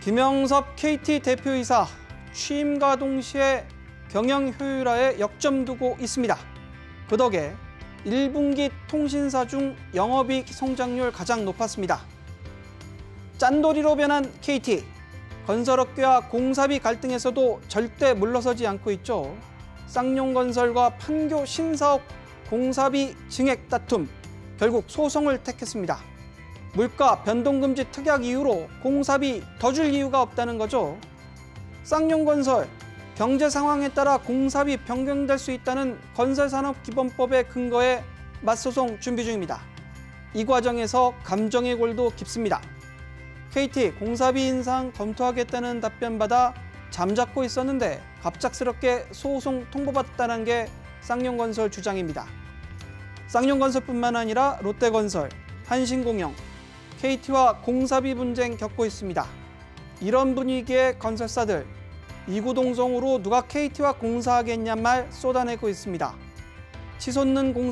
김영섭 KT 대표이사 취임과 동시에 경영 효율화에 역점 두고 있습니다. 그 덕에 1분기 통신사 중 영업이익 성장률 가장 높았습니다. 짠돌이로 변한 KT. 건설업계와 공사비 갈등에서도 절대 물러서지 않고 있죠. 쌍용건설과 판교 신사업 공사비 증액 다툼. 결국 소송을 택했습니다. 물가 변동금지 특약 이후로 공사비 더 줄 이유가 없다는 거죠. 쌍용 건설 경제 상황에 따라 공사비 변경될 수 있다는 건설산업기본법의 근거에 맞소송 준비 중입니다. 이 과정에서 감정의 골도 깊습니다. KT 공사비 인상 검토하겠다는 답변 받아 잠잡고 있었는데 갑작스럽게 소송 통보받았다는 게 쌍용건설 주장입니다. 쌍용건설뿐만 아니라 롯데건설, 한신공영, KT와 공사비 분쟁 겪고 있습니다. 이런 분위기에 건설사들 이구동성으로 누가 KT와 공사하겠냐 말 쏟아내고 있습니다. 치솟는 공사